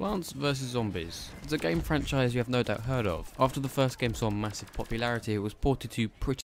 Plants vs Zombies It's a game franchise you have no doubt heard of. After the first game saw massive popularity, it was ported to pretty